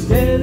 was dead.